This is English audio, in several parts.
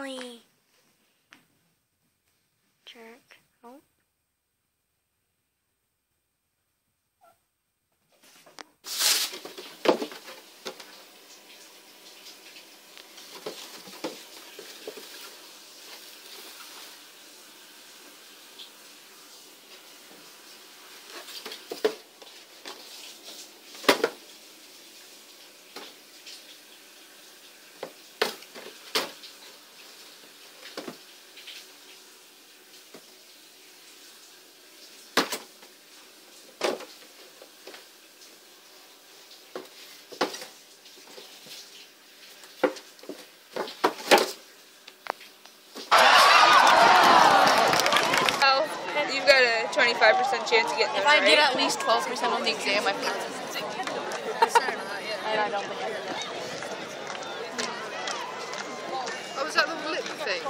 Molly. Jerk. Oh. 95% chance of getting If I right. get at least 12% on the exam, I pass. And I don't think I did that. Oh, was that the lip thing?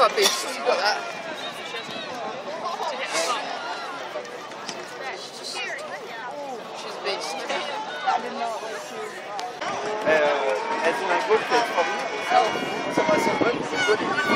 Crying. Got a beast. You got that. She's a beast. Elles ont un golf, elles, trois minutes. Ça va, c'est bon, c'est bon.